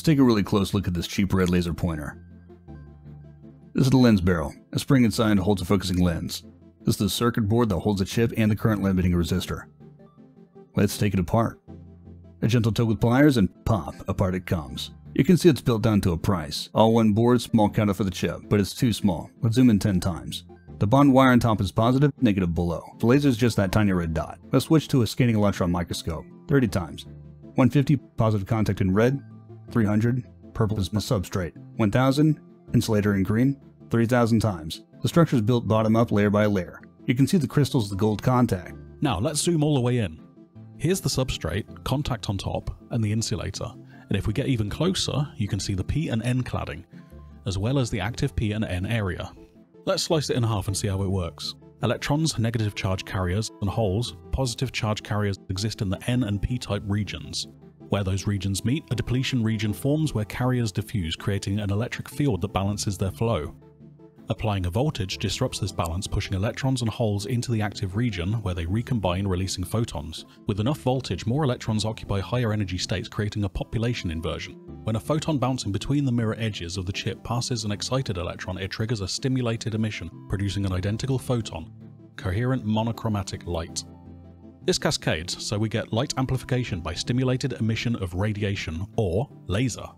Let's take a really close look at this cheap red laser pointer. This is the lens barrel. A spring inside holds a focusing lens. This is the circuit board that holds the chip and the current limiting resistor. Let's take it apart. A gentle tug with pliers and pop, apart it comes. You can see it's built down to a price. All one board, small counter for the chip, but it's too small. Let's zoom in 10 times. The bond wire on top is positive, negative below. The laser is just that tiny red dot. Let's switch to a scanning electron microscope. 30 times. 150, positive contact in red. 300, purple is the substrate. 1000, insulator in green. 3000 times. The structure is built bottom up layer by layer. You can see the crystals of the gold contact. Now let's zoom all the way in. Here's the substrate, contact on top, and the insulator. And if we get even closer, you can see the P and N cladding, as well as the active P and N area. Let's slice it in half and see how it works. Electrons, negative charge carriers, and holes, positive charge carriers exist in the N and P type regions. Where those regions meet, a depletion region forms where carriers diffuse, creating an electric field that balances their flow. Applying a voltage disrupts this balance, pushing electrons and holes into the active region where they recombine, releasing photons. With enough voltage, more electrons occupy higher energy states, creating a population inversion. When a photon bouncing between the mirror edges of the chip passes an excited electron, it triggers a stimulated emission, producing an identical photon, coherent monochromatic light. This cascades, so we get light amplification by stimulated emission of radiation, or laser.